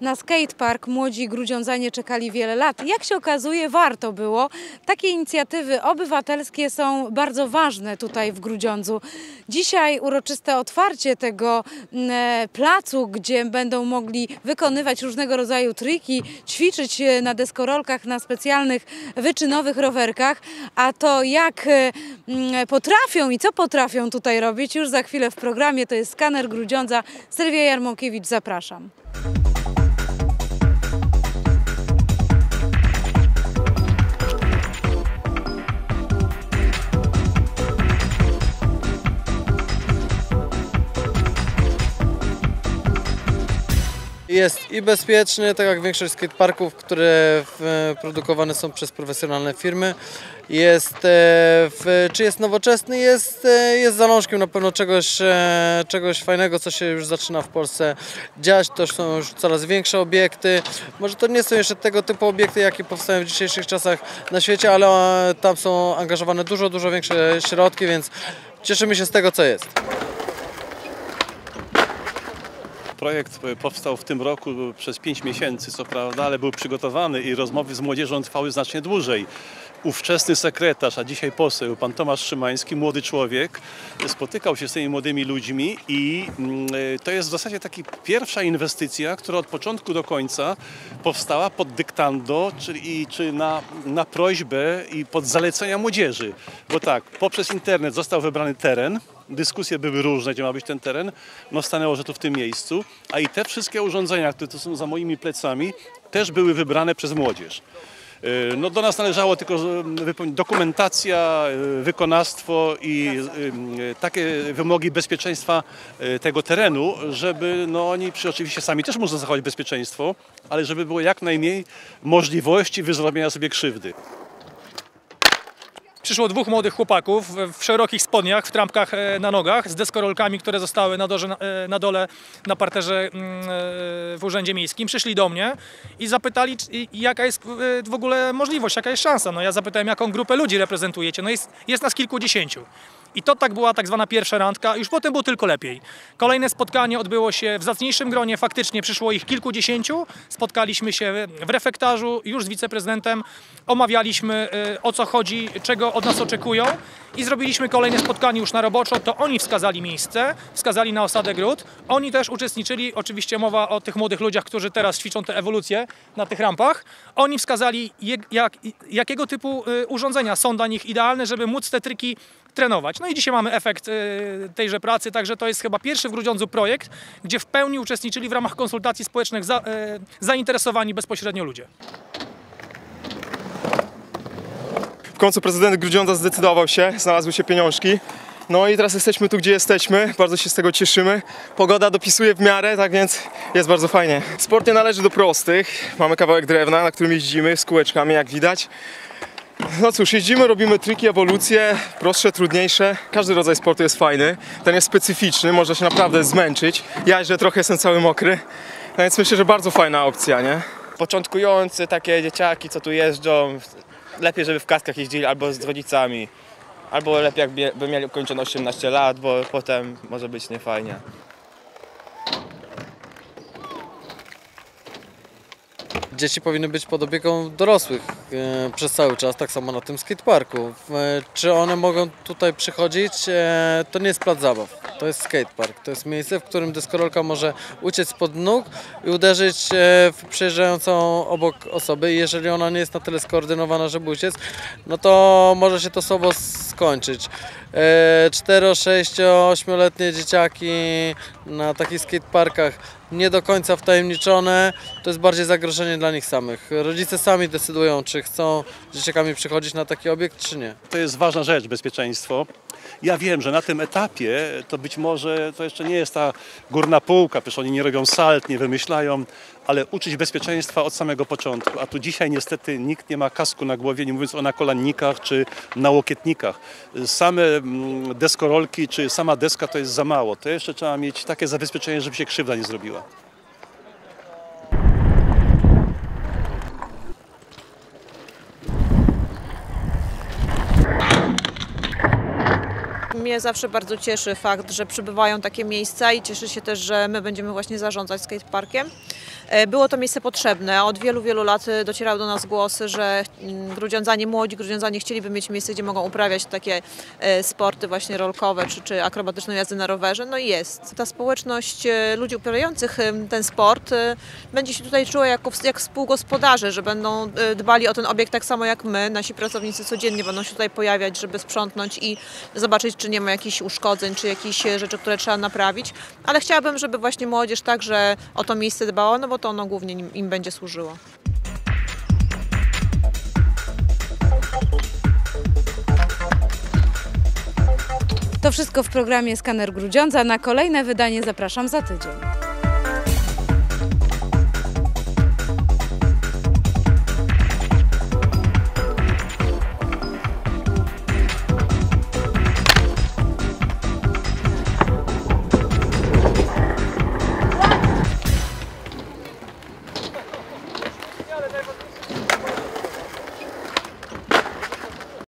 Na skatepark młodzi grudziądzanie czekali wiele lat. Jak się okazuje, warto było. Takie inicjatywy obywatelskie są bardzo ważne tutaj w Grudziądzu. Dzisiaj uroczyste otwarcie tego mm, e, placu, gdzie będą mogli wykonywać różnego rodzaju triki, ćwiczyć e, na deskorolkach, na specjalnych wyczynowych rowerkach. A to jak e, mm, potrafią i co potrafią tutaj robić, już za chwilę w programie. To jest skaner Grudziądza. Sylwia Jarmąkiewicz, zapraszam. Jest i bezpieczny, tak jak większość skateparków, które produkowane są przez profesjonalne firmy. Jest, e, w, czy jest nowoczesny? Jest, e, jest zalążkiem na pewno czegoś, e, czegoś fajnego, co się już zaczyna w Polsce dziać. To są już coraz większe obiekty. Może to nie są jeszcze tego typu obiekty, jakie powstają w dzisiejszych czasach na świecie, ale tam są angażowane dużo, dużo większe środki, więc cieszymy się z tego, co jest. Projekt powstał w tym roku przez 5 miesięcy, co prawda, ale był przygotowany i rozmowy z młodzieżą trwały znacznie dłużej. Ówczesny sekretarz, a dzisiaj poseł, pan Tomasz Szymański, młody człowiek, spotykał się z tymi młodymi ludźmi i mm, to jest w zasadzie taka pierwsza inwestycja, która od początku do końca powstała pod dyktando, czyli czy na, na prośbę i pod zalecenia młodzieży. Bo tak, poprzez internet został wybrany teren, dyskusje były różne, gdzie ma być ten teren. No stanęło, że to w tym miejscu. A i te wszystkie urządzenia, które tu są za moimi plecami, też były wybrane przez młodzież. Yy, No do nas należało tylko wypełnić dokumentacja, yy, wykonawstwo i yy, takie wymogi bezpieczeństwa tego terenu, żeby no oni przy oczywiście sami też muszą zachować bezpieczeństwo, ale żeby było jak najmniej możliwości wyzrobienia sobie krzywdy. Przyszło dwóch młodych chłopaków w- szerokich spodniach, w trampkach e, na nogach, z deskorolkami, które zostały na, dorze, e, na dole na parterze mm, e, w Urzędzie Miejskim. Przyszli do mnie i zapytali, jaka jest w ogóle możliwość, jaka jest szansa. No ja zapytałem, jaką grupę ludzi reprezentujecie. No jest, jest nas kilkudziesięciu. I to tak była tak zwana pierwsza randka, już potem było tylko lepiej. Kolejne spotkanie odbyło się w zacniejszym gronie, faktycznie przyszło ich kilkudziesięciu. Spotkaliśmy się w refektarzu już z wiceprezydentem, omawialiśmy e, o co chodzi, czego od nas oczekują i zrobiliśmy kolejne spotkanie już na roboczo. To oni wskazali miejsce, wskazali na osadę gród. Oni też uczestniczyli, oczywiście mowa o tych młodych ludziach, którzy teraz ćwiczą tę ewolucję na tych rampach. Oni wskazali, jak, jakiego typu e, urządzenia są dla nich idealne, żeby móc te triki trenować. No i dzisiaj mamy efekt e, tejże pracy, także to jest chyba pierwszy w Grudziądzu projekt, gdzie w pełni uczestniczyli w ramach konsultacji społecznych za, e, zainteresowani bezpośrednio ludzie. W końcu prezydent Grudziądza zdecydował się, znalazły się pieniążki. No i teraz jesteśmy tu, gdzie jesteśmy, bardzo się z tego cieszymy. Pogoda dopisuje w miarę, tak więc jest bardzo fajnie. Sport nie należy do prostych. Mamy kawałek drewna, na którym jeździmy z kółeczkami, jak widać. No cóż, jeździmy, robimy triki, ewolucje, prostsze, trudniejsze. Każdy rodzaj sportu jest fajny. Ten jest specyficzny, można się naprawdę zmęczyć. Ja jeżdżę trochę, jestem cały mokry. No więc myślę, że bardzo fajna opcja, nie? początkujący, takie dzieciaki, co tu jeżdżą, lepiej, żeby w kaskach jeździli albo z rodzicami. Albo lepiej, jakby mieli ukończone 18 lat, bo potem może być niefajnie. Dzieci powinny być pod opieką dorosłych e, przez cały czas, tak samo na tym skateparku. E, czy one mogą tutaj przychodzić? E, to nie jest plac zabaw, to jest skatepark. To jest miejsce, w którym deskorolka może uciec spod nóg i uderzyć w przejeżdżającą obok osobę. I jeżeli ona nie jest na tyle skoordynowana, żeby uciec, no to może się to słabo skończyć. E, 4, 6, 8-letnie dzieciaki na takich skateparkach nie do końca wtajemniczone, to jest bardziej zagrożenie dla nich samych. Rodzice sami decydują, czy chcą z dzieciakami przychodzić na taki obiekt, czy nie. To jest ważna rzecz, bezpieczeństwo. Ja wiem, że na tym etapie to być może to jeszcze nie jest ta górna półka, przecież oni nie robią salt, nie wymyślają, ale uczyć bezpieczeństwa od samego początku. A tu dzisiaj niestety nikt nie ma kasku na głowie, nie mówiąc o nakolannikach czy na łokietnikach. Same mm, deskorolki czy sama deska to jest za mało. To jeszcze trzeba mieć takie zabezpieczenie, żeby się krzywda nie zrobiła. Mnie zawsze bardzo cieszy fakt, że przybywają takie miejsca i cieszę się też, że my będziemy właśnie zarządzać skateparkiem. E, Było to miejsce potrzebne. Od wielu, wielu lat e, docierały do nas głosy, że mm, grudziądzanie, młodzi grudziądzanie chcieliby mieć miejsce, gdzie mogą uprawiać takie e, sporty właśnie rolkowe czy, czy akrobatyczną jazdę na rowerze. No i jest. Ta społeczność ludzi uprawiających ten sport będzie się tutaj czuła jako, jak współgospodarze, że będą dbali o ten obiekt tak samo jak my. Nasi pracownicy codziennie będą się tutaj pojawiać, żeby sprzątnąć i zobaczyć, czy nie ma jakichś uszkodzeń, czy jakichś rzeczy, które trzeba naprawić. Ale chciałabym, żeby właśnie młodzież także o to miejsce dbała, no bo to ono głównie im, im będzie służyło. To wszystko w programie Skaner Grudziądza. Na kolejne wydanie zapraszam za tydzień.